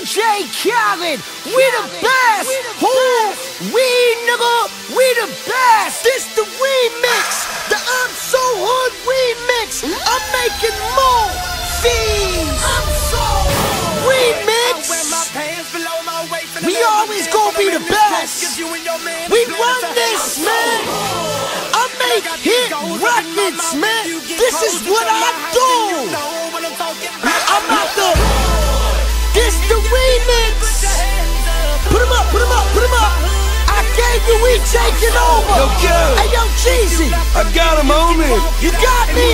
DJ Khaled. We the best. Who? We nigga. We the best. This the remix. The I'm So Hood remix. I'm making more fiends. I'm so hood. remix. We always gonna be the best. We run this, man. I make hit records, man. This is what I do. Remix. Put 'em up, put 'em up, put 'em up. I gave you, we taking over. Yo, Kel. Hey, yo, Jeezy. I got him on me. You got me.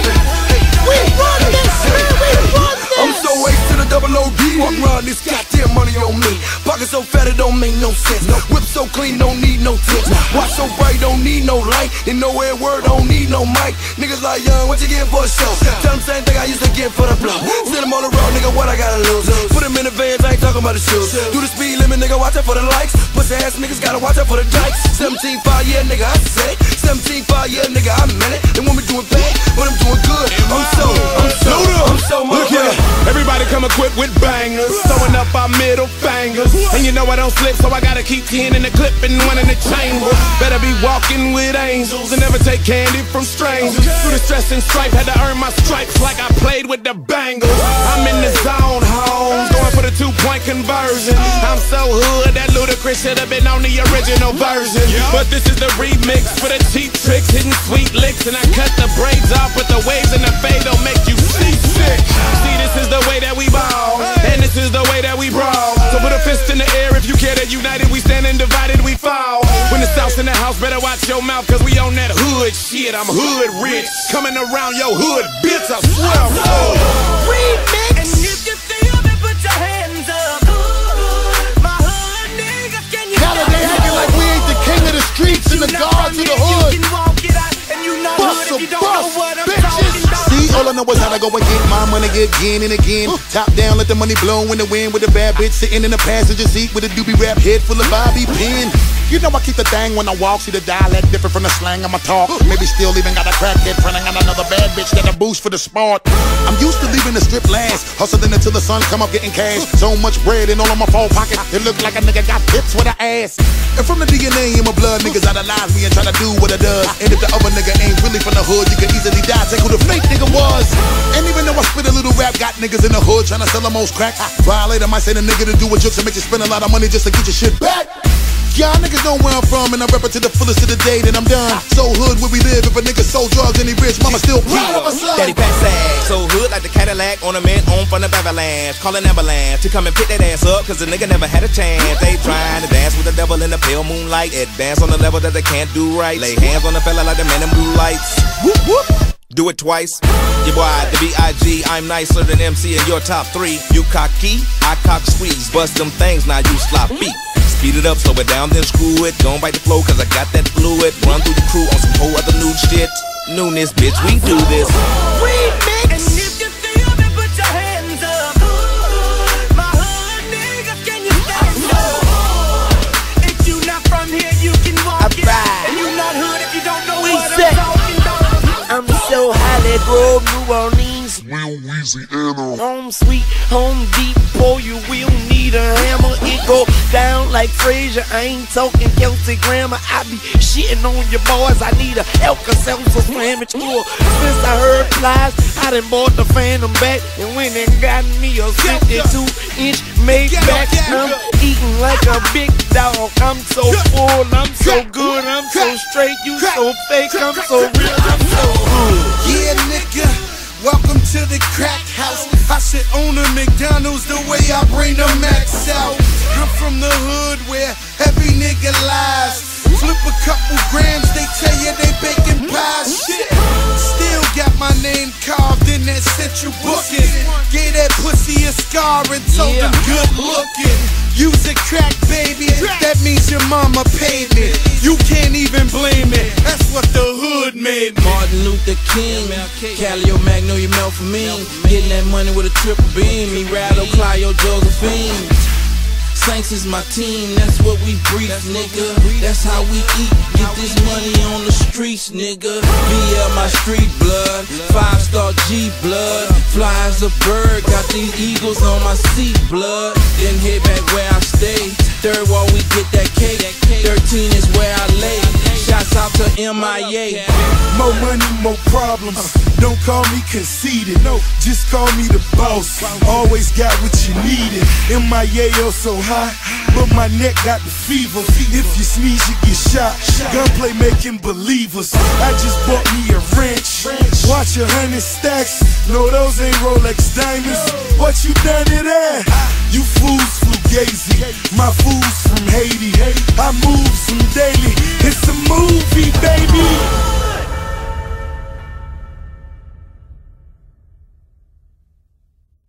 We run this, man. We run this. I'm so late to the double OD. Walk around this goddamn money on me. Pocket so fat it don't make no sense. Whip so clean, don't need no tips. Watch so bright, don't need no light. And no air word, don't need no mic. Niggas like young, what you getting for a show? Tell them same thing I used to get for the blow. Send them on the road, nigga, what I gotta lose? Put them in the vans, I ain't talking about the shoes. Do the speed limit, nigga, watch out for the likes. Pussy ass niggas gotta watch out for the dikes. 17 5 yeah, nigga, I said it. 17 5 yeah, nigga, I meant it. And when we doing bad, when I'm doing good, I'm so, I'm so, I'm so Look here, everybody come equipped with bangers. Throwing up our middle fingers. And you know I don't slip, so I gotta keep 10 in the clip and one in the chamber. Better be walking with angels and never take candy from strangers. Through the stress and strife, had to earn my stripes like I played with the Bengals. I'm in the zone, homes, going for the two point conversion. I'm so hood that Ludacris should have been on the original version. But this is the remix for the cheap tricks, hitting sweet licks. And I cut the braids off, but the waves and the fade don't make you in the house, better watch your mouth, cause we on that hood shit. I'm hood rich, coming around your hood, bitch. I swear I'm hood. remix. Now they acting like we ain't the king of the streets and the of the hood. Bust bust, bitches. See, all I know is how to go and get my money again and again. Top down, let the money blow in the wind with a bad bitch sitting in the passenger seat with a doobie rap head full of Bobby pin. You know I keep the thing when I walk, see the dialect different from the slang I'ma talk. Maybe still even got a crackhead friend, I got another bad bitch that a boost for the sport. I'm used to leaving the strip last, hustling until the sun come up getting cash. So much bread in all of my phone pocket, it look like a nigga got tips with an ass. And from the DNA in my blood, niggas idolize me and try to do what I does. And if the other nigga ain't really from the hood, you can easily die. Take who the fake nigga was. And even though I spit a little rap, got niggas in the hood trying to sell the most crack. Violator might say the nigga to do a jokes and make you spend a lot of money just to get your shit back. Y'all niggas know where I'm from, and I rep it to the fullest of the day that I'm done. So hood where we live, if a nigga sold drugs and he rich, mama still proud of us. Daddy Fat Sacks, so hood like the Cadillac ornament on from the avalanche. Call an ambulance to come and pick that ass up, cause the nigga never had a chance. They trying to dance with the devil in the pale moonlight. Advance on the level that they can't do right. Lay hands on the fella like the man in blue lights. Whoop whoop. Do it twice. Your boy, the B.I.G. I'm nicer than MC in your top three. You cocky, I cock squeeze. Bust them things, now you sloppy. Speed it up, slow it down, then screw it. Don't bite the flow, cause I got that fluid. Run through the crew on some whole other new shit. Newness, bitch, we do this. Remix. I'm so Hollygrove, New Orleans. Louisiana. Home sweet, home deep, boy, you will need a hammer. Go down like Frazier. I ain't talking Kelsey Grammer. I be shitting on your boys. I need a Alka-Seltzer sandwich tour. Since I heard Plies, I done bought the Phantom back and went and got me a 52 inch Maybach. I'm eating like a big dog. I'm so full, I'm so good, I'm so straight. You so fake, I'm so real, I'm so good. Yeah, nigga. Welcome to the crack house. I sit on a McDonald's the way I bring the max out. I'm from the hood Gave that a scar and told him good looking. Use a crack, baby. That means your mama paid me. You can't even blame it. That's what the hood made me. Martin Luther King, Calliope Magnolia Melpomene, hitting that money with a triple beam. Me Rado, Clio, Josephine. Saints is my team, that's what we breathe, nigga. That's how we eat. Get this money on the streets, nigga. BL my street blood, five star G blood. Fly as a bird, got these eagles on my seat, blood. Then head back where I stay. Third Ward, we get that cake. 13 is where I lay. Out to MIA. More money, more problems. Don't call me conceited. No, just call me the boss. Always got what you needed. MIA so high, but my neck got the fever. If you sneeze, you get shot. Gunplay making believers. I just bought me a wrench. Watch a hundred stacks. No, those ain't Rolex diamonds. What you done to that? You fools flew gazy. My fools